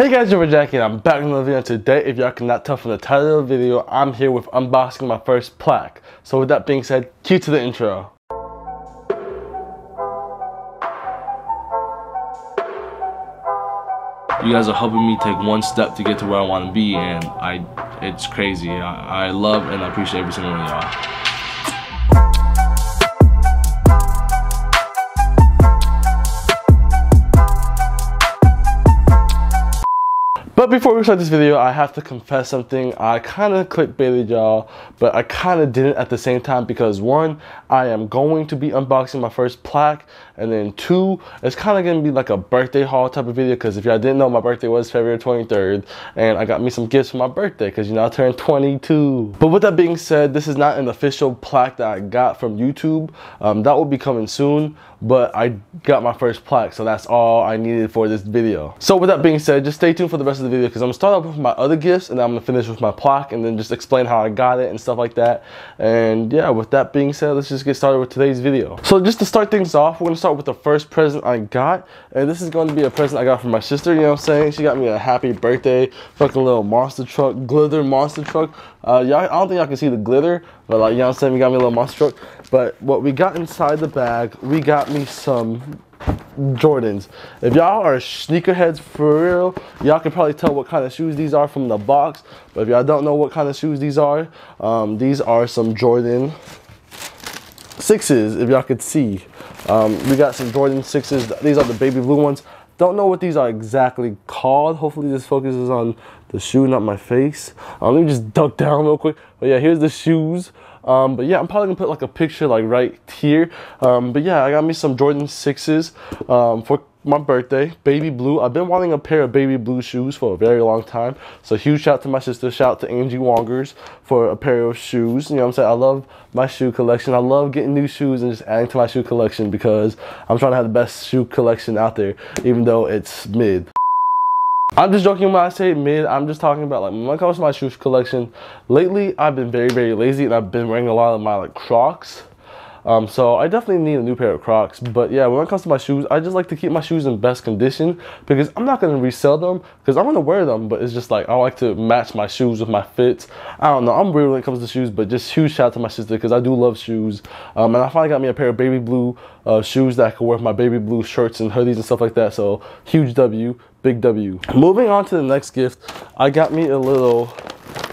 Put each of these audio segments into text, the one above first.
Hey guys, Jibber Jacky and I'm back with another video today. If y'all cannot tell from the title of the video, I'm here with unboxing my first plaque. So with that being said, cue to the intro. You guys are helping me take one step to get to where I want to be and I, it's crazy. I, I love and I appreciate every single one of y'all. But before we start this video, I have to confess something. I kind of clickbaited y'all, but I kind of didn't at the same time because one, I am going to be unboxing my first plaque, and then two, it's kind of going to be like a birthday haul type of video because if y'all didn't know, my birthday was February 23rd, and I got me some gifts for my birthday because you know I turned 22. But with that being said, this is not an official plaque that I got from YouTube. Um, that will be coming soon, but I got my first plaque, so that's all I needed for this video. So with that being said, just stay tuned for the rest of the video because I'm gonna start off with my other gifts and then I'm gonna finish with my plaque and then just explain how I got it and stuff like that. And yeah, with that being said, let's just get started with today's video. So just to start things off, we're gonna start with the first present I got. And this is going to be a present I got from my sister, you know what I'm saying? She got me a happy birthday fucking little monster truck, glitter monster truck. Uh, y'all, I don't think y'all can see the glitter, but like, you know what I'm saying? We got me a little monster truck. But what we got inside the bag, we got me some Jordans. If y'all are sneakerheads for real, y'all can probably tell what kind of shoes these are from the box. But if y'all don't know what kind of shoes these are, um, these are some Jordan sixes. If y'all could see, um, we got some Jordan sixes. These are the baby blue ones. Don't know what these are exactly called. Hopefully this focuses on the shoe, not my face. Um, let me just duck down real quick. But yeah, here's the shoes. Um, but yeah, I'm probably gonna put like a picture like right here. Um, but yeah, I got me some Jordan 6s um, for my birthday, baby blue. I've been wanting a pair of baby blue shoes for a very long time. So huge shout out to my sister, shout out to Angie Wongers for a pair of shoes. You know what I'm saying? I love my shoe collection. I love getting new shoes and just adding to my shoe collection because I'm trying to have the best shoe collection out there, even though it's mid. I'm just joking when I say mid. I'm just talking about like when it comes to my shoes collection. Lately, I've been very, very lazy and I've been wearing a lot of my like Crocs. Um, so I definitely need a new pair of Crocs. But yeah, when it comes to my shoes, I just like to keep my shoes in best condition because I'm not to resell them because I'm to wear them. But it's just like I like to match my shoes with my fits. I don't know. I'm weird when it comes to shoes, but just huge shout out to my sister because I do love shoes. Um, and I finally got me a pair of baby blue uh, shoes that I could wear with my baby blue shirts and hoodies and stuff like that. So huge W, big W. Moving on to the next gift, I got me a little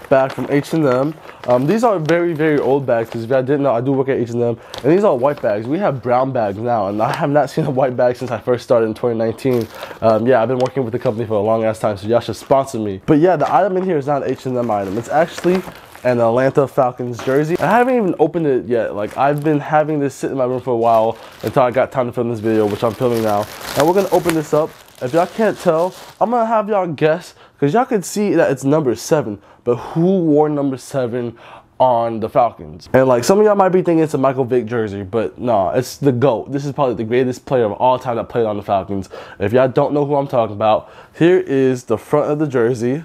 bag from H&M. Um, these are very, very old bags because if I didn't know, I do work at H&M. And these are white bags. We have brown bags now, and I have not seen a white bag since I first started in 2019. Um, yeah, I've been working with the company for a long ass time, so y'all should sponsor me. But yeah, the item in here is not an H&M item. It's actually an Atlanta Falcons jersey. I haven't even opened it yet. Like I've been having this sit in my room for a while until I got time to film this video, which I'm filming now. And we're gonna open this up. If y'all can't tell, I'm gonna have y'all guess because y'all can see that it's number seven, but who wore number seven on the Falcons? And like some of y'all might be thinking it's a Michael Vick jersey, but no, it's the GOAT. This is probably the greatest player of all time that played on the Falcons. If y'all don't know who I'm talking about, here is the front of the jersey.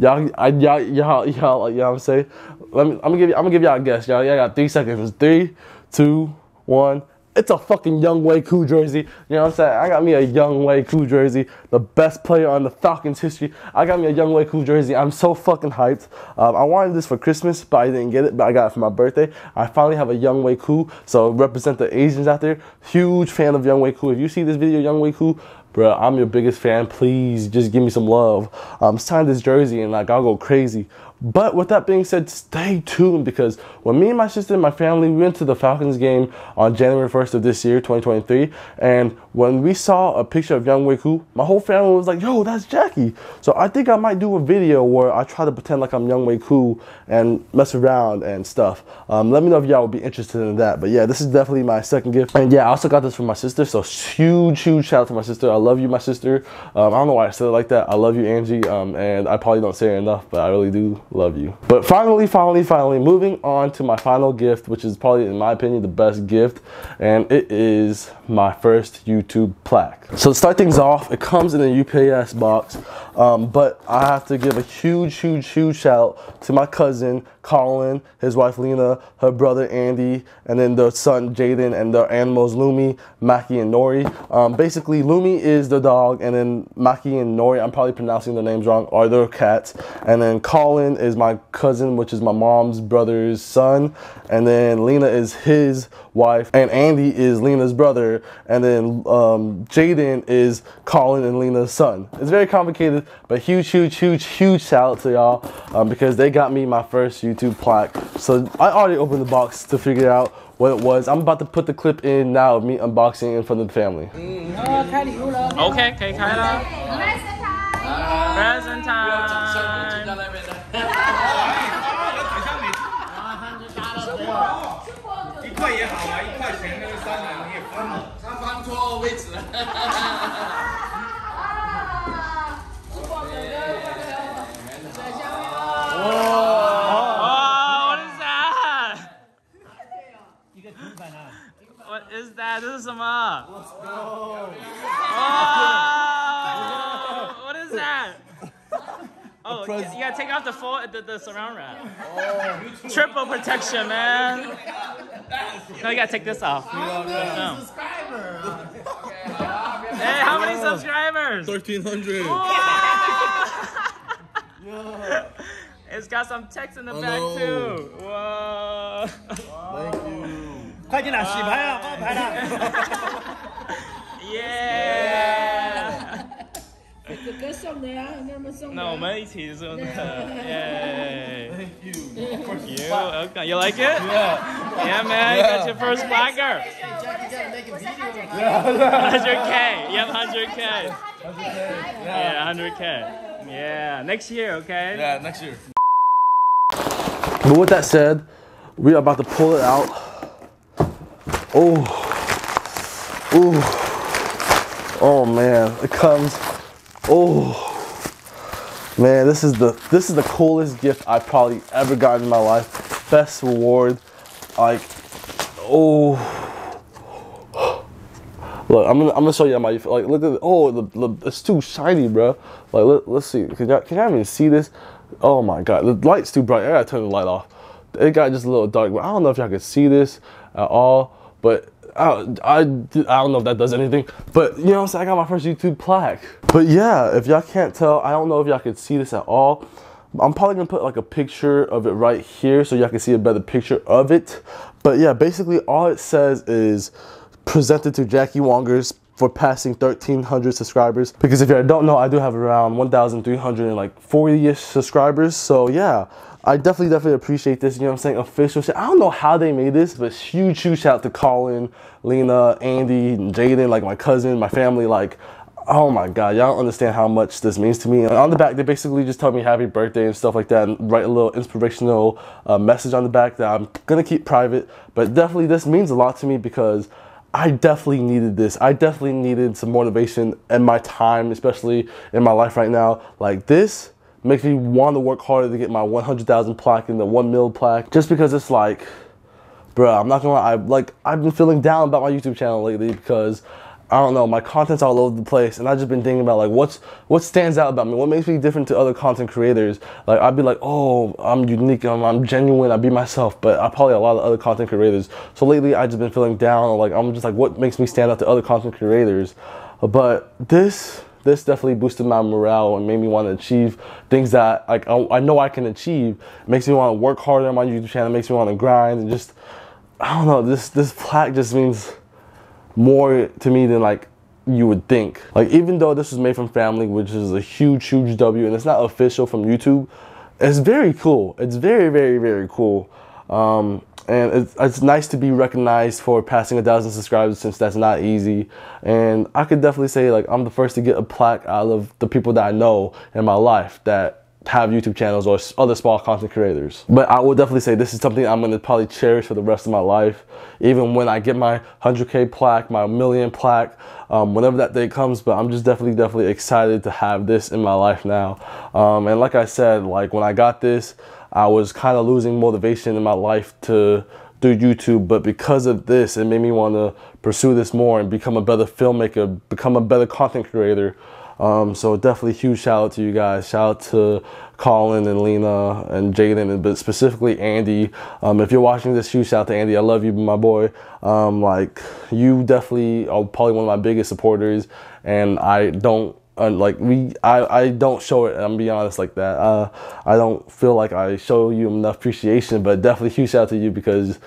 Y'all, y'all, y'all, y'all, you know what I'm saying? Let me, I'm gonna give you, I'm gonna give y'all a guess. Y'all, y'all got three seconds. Three, two, one it's a fucking Younghoe Koo jersey. You know what I'm saying? I got me a Younghoe Koo jersey, the best player on the Falcons history. I got me a Younghoe Koo jersey. I'm so fucking hyped. Um, I wanted this for Christmas, but I didn't get it. But I got it for my birthday. I finally have a Younghoe Koo, so represent the Asians out there. Huge fan of Younghoe Koo. If you see this video, Younghoe Koo, bro, I'm your biggest fan. Please just give me some love. Um, sign this jersey and like I'll go crazy. But with that being said, stay tuned because when me and my sister and my family we went to the Falcons game on January 1st of this year, 2023, and when we saw a picture of Younghoe Koo, my whole family was like, yo, that's Jacky. So I think I might do a video where I try to pretend like I'm Younghoe Koo and mess around and stuff. Um, let me know if y'all would be interested in that. But yeah, this is definitely my second gift. And yeah, I also got this from my sister. So huge, huge shout out to my sister. I love you, my sister. Um, I don't know why I said it like that. I love you, Angie. Um, and I probably don't say it enough, but I really do love you. But finally, finally, finally, moving on to my final gift, which is probably, in my opinion, the best gift. And it is my first YouTube plaque. So to start things off, it comes in a UPS box. Um, but I have to give a huge, huge, huge shout to my cousin, Colin, his wife Lena, her brother Andy, and then their son Jaden, and their animals Lumi, Maki, and Nori. Um, basically, Lumi is the dog, and then Maki and Nori, I'm probably pronouncing their names wrong, are their cats. And then Colin is my cousin, which is my mom's brother's son. And then Lena is his wife, and Andy is Lena's brother. And then um, Jaden is Colin and Lena's son. It's very complicated, but huge, huge, huge, huge shout out to y'all um, because they got me my first YouTube plaque. So I already opened the box to figure out what it was. I'm about to put the clip in now of me unboxing in front of the family. Mm. Okay, okay, Present time. Kazuma. Let's go. Oh, what is that? Oh, you gotta take off the full the, the surround wrap. Oh. Triple protection, man. No, you gotta take this off. No. Hey, how many subscribers? Thirteen hundred. It's got some text in the back, too. Whoa. Thank you. 快点啦，洗牌了，冒牌了。 Yeah. 哥哥送的呀，那么送的。那我们一起送的。Yeah. Thank you. You. Okay. You like it? Yeah. Yeah, man. You got your first flagger. 100k. You have 100k. Yeah, 100k. Yeah. Next year, okay? Yeah, next year. But with that said, we are about to pull it out. Oh, oh, oh man, it comes. Oh, man, this is the this is the coolest gift I've probably ever gotten in my life. Best reward, like, oh. Look, I'm gonna I'm gonna show you how my like look at oh the, the it's too shiny, bro. Like let, let's see, can y'all can y'all even see this? Oh my god, the light's too bright. I gotta turn the light off. It got just a little dark, but I don't know if y'all can see this at all. But I, I, I don't know if that does anything. But you know what I'm saying? I got my first YouTube plaque. But yeah, if y'all can't tell, I don't know if y'all can see this at all. I'm probably gonna put like a picture of it right here so y'all can see a better picture of it. But yeah, basically all it says is presented to Jacky Wongers for passing 1,300 subscribers. Because if you don't know, I do have around 1,340-ish subscribers. So yeah, I definitely, definitely appreciate this. You know what I'm saying? Official shit. I don't know how they made this, but huge, huge shout out to Colin, Lena, Andy, and Jaden, like my cousin, my family, like Oh my god, y'all don't understand how much this means to me. And on the back, they basically just tell me happy birthday and stuff like that, and write a little inspirational uh, message on the back that I'm gonna keep private. But definitely, this means a lot to me because I definitely needed this. I definitely needed some motivation in my time, especially in my life right now. Like this makes me want to work harder to get my 100,000 plaque and the 1 mil plaque, just because it's like, bro, I'm not gonna lie, I, like, I've been feeling down about my YouTube channel lately because I don't know, my content's all over the place, and I've just been thinking about like what's what stands out about me, what makes me different to other content creators. Like I'd be like, oh, I'm unique, I'm, I'm genuine, I be myself, but I probably a lot of other content creators. So lately, I just been feeling down, like I'm just like, what makes me stand out to other content creators? But this this definitely boosted my morale and made me want to achieve things that like I, I know I can achieve. makes me want to work harder on my YouTube channel. makes me want to grind and just I don't know. This this plaque just means more to me than like you would think. Like even though this was made from family, which is a huge, huge W, and it's not official from YouTube, it's very cool. It's very, very, very cool. Um, and it's, it's nice to be recognized for passing a thousand subscribers since that's not easy. And I could definitely say like I'm the first to get a plaque out of the people that I know in my life that have YouTube channels or other small content creators. But I will definitely say this is something I'm gonna probably cherish for the rest of my life. Even when I get my 100K plaque, my million plaque, um, whenever that day comes. But I'm just definitely, definitely excited to have this in my life now. Um, and like I said, like when I got this, I was kind of losing motivation in my life to do YouTube, but because of this, it made me want to pursue this more and become a better filmmaker, become a better content creator. Um, so definitely huge shout out to you guys. Shout out to Colin and Lena and Jaden, but specifically Andy. Um, if you're watching this, huge shout out to Andy. I love you, my boy. Um, like you definitely are probably one of my biggest supporters, and I don't uh, like we I, I don't show it i'm being honest like that. Uh, i don't feel like i show you enough appreciation but definitely huge shout out to you because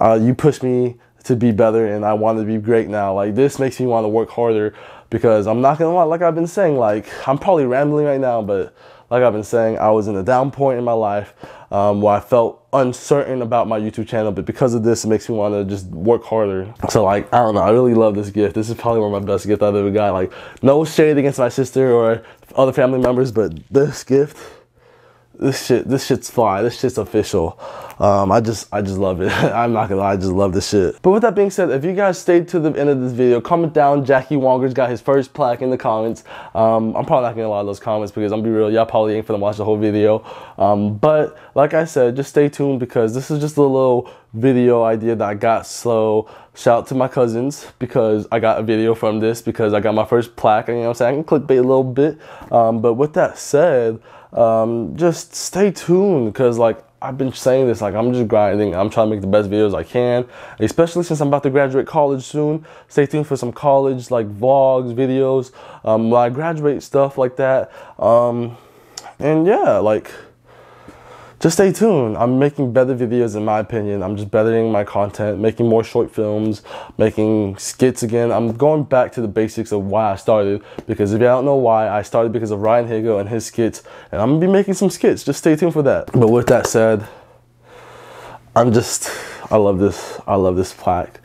uh, you pushed me to be better and i want to be great now. Like this makes me want to work harder because i'm not gonna lie like i've been saying like i'm probably rambling right now but like I've been saying, I was in a down point in my life um, where I felt uncertain about my YouTube channel, but because of this, it makes me want to just work harder. So like, I don't know, I really love this gift. This is probably one of my best gifts I've ever got. Like, no shade against my sister or other family members, but this gift, this shit, this shit's fly. This shit's official. Um, I just, I just love it. I'm not gonna lie, I just love this shit. But with that being said, if you guys stayed to the end of this video, comment down. Jacky Wonger's got his first plaque in the comments. Um, I'm probably not gonna lie those comments because I'm gonna be real, y'all probably ain't finna watch the whole video. Um, but like I said, just stay tuned because this is just a little video idea that I got. So shout out to my cousins because I got a video from this because I got my first plaque. You know what I'm saying? I can clickbait a little bit. Um, but with that said, um, just stay tuned because like I've been saying this like I'm just grinding. I'm trying to make the best videos I can, especially since I'm about to graduate college soon. Stay tuned for some college like vlogs, videos, um, when I graduate stuff like that. Um, and yeah, like just stay tuned. I'm making better videos in my opinion. I'm just bettering my content, making more short films, making skits again. I'm going back to the basics of why I started because if you don't know why, I started because of Ryan Higa and his skits and I'm gonna be making some skits. Just stay tuned for that. But with that said, I'm just, I love this. I love this plaque.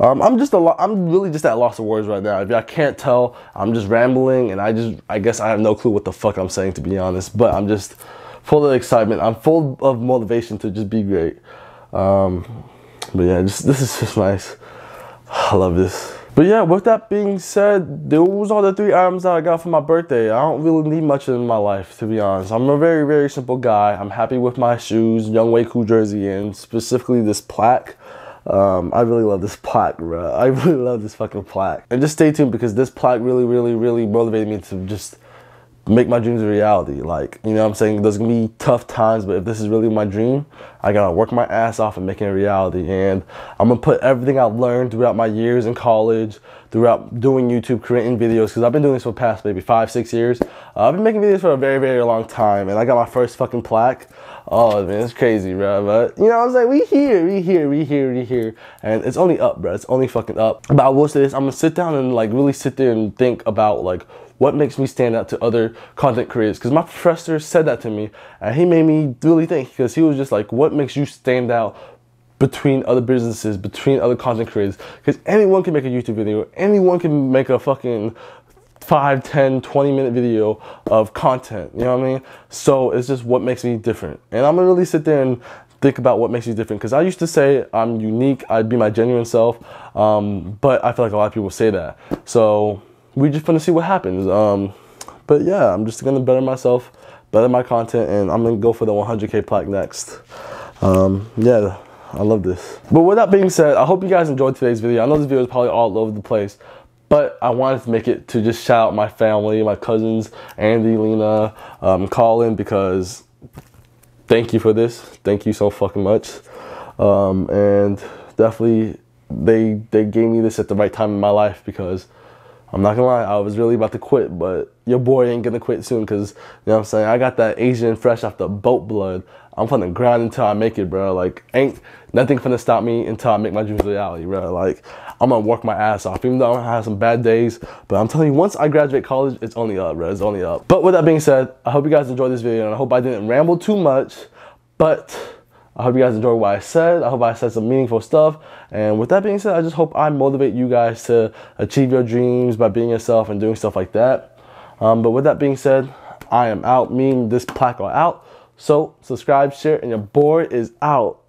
Um, I'm just a lot. I'm really just at loss of words right now. If I can't tell, I'm just rambling, and I just, I guess I have no clue what the fuck I'm saying to be honest. But I'm just, full of excitement. I'm full of motivation to just be great. Um, but yeah, just, this is just nice. I love this. But yeah, with that being said, those are the three items that I got for my birthday. I don't really need much in my life, to be honest. I'm a very, very simple guy. I'm happy with my shoes, Younghoe Koo jersey, and specifically this plaque. Um, I really love this plaque, bro. I really love this fucking plaque. And just stay tuned because this plaque really, really, really motivated me to just make my dreams a reality. Like, you know I'm saying? There's gonna be tough times, but if this is really my dream, I gotta work my ass off and make it a reality. And I'm gonna put everything I've learned throughout my years in college, throughout doing YouTube, creating videos, because I've been doing this for the past maybe five, six years. Uh, I've been making videos for a very, very long time, and I got my first fucking plaque. Oh man, it's crazy, bro. But you know what I'm saying? We here, we here, we here, we here. And it's only up, bro. It's only fucking up. But I will say this, I'm gonna sit down and like really sit there and think about like what makes me stand out to other content creators? Because my professor said that to me, and he made me really think. Because he was just like, "What makes you stand out between other businesses, between other content creators?" Because anyone can make a YouTube video, anyone can make a fucking 5, 10, 20 minute video of content. You know what I mean? So it's just what makes me different. And I'm gonna really sit there and think about what makes you different. Because I used to say I'm unique, I'd be my genuine self, um, but I feel like a lot of people say that. So we just gonna see what happens. Um, but yeah, I'm just gonna better myself, better my content, and I'm gonna go for the 100k plaque next. Um, yeah, I love this. But with that being said, I hope you guys enjoyed today's video. I know this video is probably all over the place, but I wanted to make it to just shout out my family, my cousins, Andy, Lena, um, Colin, because thank you for this. Thank you so fucking much. Um, and definitely, they they gave me this at the right time in my life because I'm not gonna lie, I was really about to quit, but your boy ain't gonna quit soon because, you know what I'm saying? I got that Asian fresh off the boat blood. I'm gonna grind until I make it, bro. Like, ain't nothing gonna stop me until I make my dreams reality, bro. Like, I'm gonna work my ass off, even though I have some bad days. But I'm telling you, once I graduate college, it's only up, bro. It's only up. But with that being said, I hope you guys enjoyed this video, and I hope I didn't ramble too much. But I hope you guys enjoyed what I said. I hope I said some meaningful stuff. And with that being said, I just hope I motivate you guys to achieve your dreams by being yourself and doing stuff like that. Um, but with that being said, I am out. Me and this plaque are out. So subscribe, share, and your boy is out.